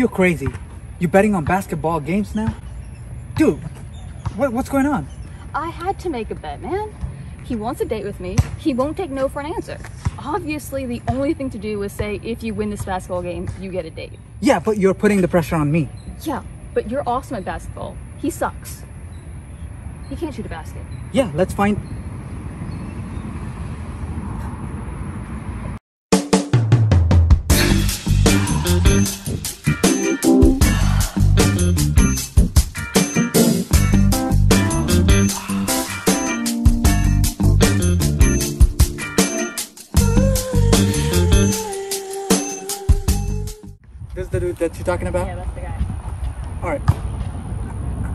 You're crazy. You're betting on basketball games now? Dude, what, what's going on? I had to make a bet, man. He wants a date with me. He won't take no for an answer. Obviously, the only thing to do is say, if you win this basketball game, you get a date. Yeah, but you're putting the pressure on me. Yeah, but you're awesome at basketball. He sucks. He can't shoot a basket. Yeah, let's find. This is the dude that you're talking about? Yeah, that's the guy. All right.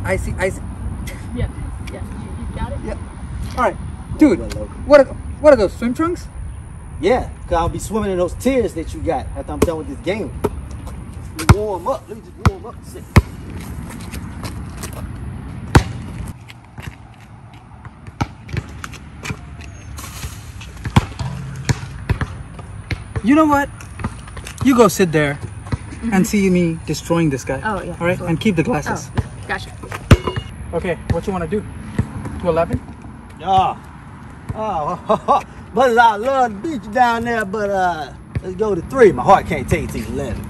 I see. I see. Yeah, yeah. You, you got it? Yeah. All right, dude. What are what are those swim trunks? Yeah, because I'll be swimming in those tears that you got after I'm done with this game. Let me warm up. Let me just warm up. Sit. You know what? You go sit there and see me destroying this guy. Oh, yeah, All right, sure. and keep the glasses. Oh, gotcha. Okay, what you want to do? To eleven? Oh, oh, but I love to beat you down there, but uh, let's go to three. My heart can't take it to 11.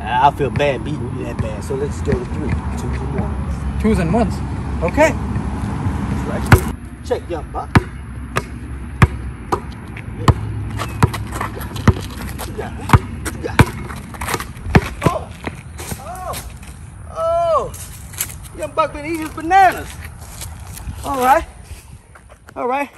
Uh, I feel bad beating you that bad, so let's go to three. Two and one. Twos and ones. Okay. That's right. Check young buck. You got it. You got it. Oh, oh, oh. Young buck been eating his bananas. All right. All right.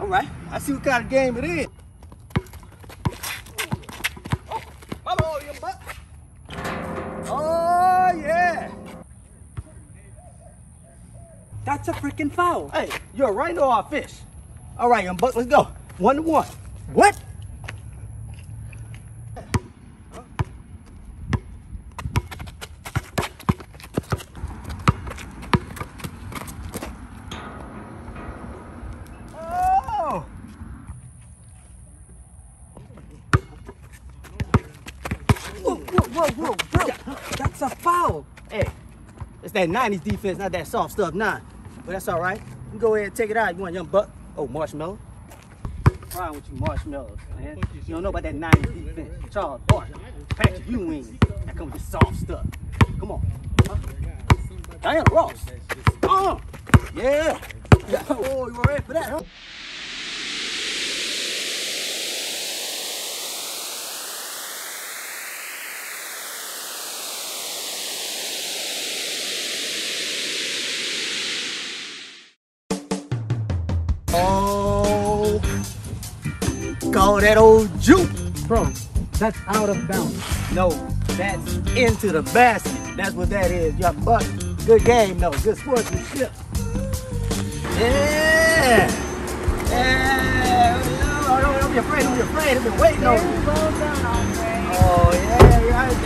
All right. I see what kind of game it is. That's a freaking foul. Hey, you're rhino or a fish? All right, young buck, let's go. One to one. What? Oh! Whoa, whoa, whoa, whoa, bro. That's a foul. Hey, it's that 90s defense, not that soft stuff, nah. But that's all right. You can go ahead and take it out. You want young buck? Oh, marshmallow. Frying with you marshmallows, man. You don't know about that 90s defense. Charles Barkley, Patrick Ewing. That come with this soft stuff. Come on. Huh? Diana Ross. Uh, yeah. Oh, you all ready for that, huh? Oh, call that old juke. Bro, that's out of bounds. No, that's into the basket. That's what that is. Your buck. Good game, though. Good sportsmanship. Yeah. Yeah. Oh, don't, don't be afraid. Don't be afraid. I've been waiting on you. Well done, Andre. Oh, yeah. Yeah,